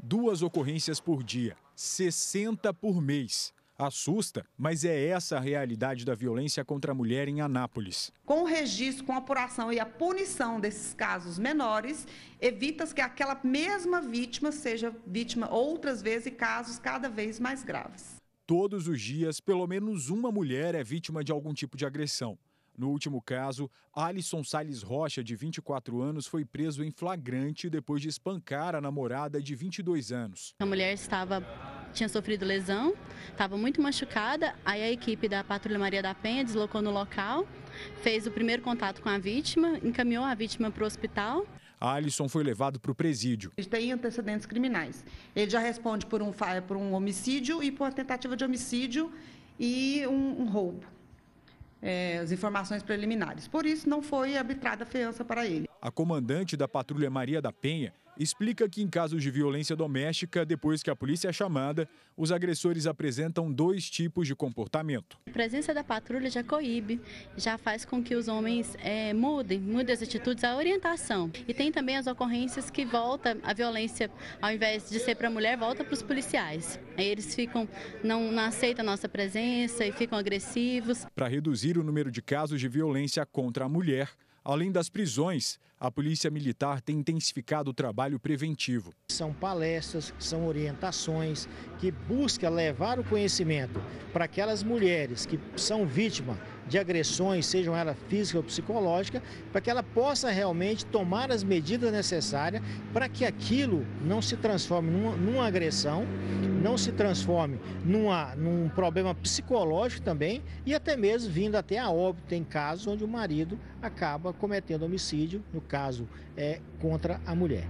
Duas ocorrências por dia, 60 por mês. Assusta, mas é essa a realidade da violência contra a mulher em Anápolis. Com o registro, com a apuração e a punição desses casos menores, evita que aquela mesma vítima seja vítima outras vezes e casos cada vez mais graves. Todos os dias, pelo menos uma mulher é vítima de algum tipo de agressão. No último caso, Alisson Sales Rocha, de 24 anos, foi preso em flagrante depois de espancar a namorada de 22 anos. A mulher estava tinha sofrido lesão, estava muito machucada. Aí a equipe da Patrulha Maria da Penha deslocou no local, fez o primeiro contato com a vítima, encaminhou a vítima para o hospital. Alisson foi levado para o presídio. Ele tem antecedentes criminais. Ele já responde por um, por um homicídio e por tentativa de homicídio e um, um roubo. É, as informações preliminares. Por isso, não foi arbitrada a fiança para ele. A comandante da Patrulha Maria da Penha explica que, em casos de violência doméstica, depois que a polícia é chamada, os agressores apresentam dois tipos de comportamento. A presença da patrulha já coíbe, já faz com que os homens é, mudem, mudem as atitudes, a orientação. E tem também as ocorrências que volta a violência, ao invés de ser para a mulher, volta para os policiais. Aí eles ficam, não, não aceitam a nossa presença e ficam agressivos. Para reduzir o número de casos de violência contra a mulher, Além das prisões, a Polícia Militar tem intensificado o trabalho preventivo. São palestras, são orientações que buscam levar o conhecimento para aquelas mulheres que são vítimas de agressões, sejam elas físicas ou psicológicas, para que ela possa realmente tomar as medidas necessárias para que aquilo não se transforme numa, numa agressão, não se transforme numa, num problema psicológico também e até mesmo vindo até a óbito em casos onde o marido acaba cometendo homicídio, no caso é contra a mulher.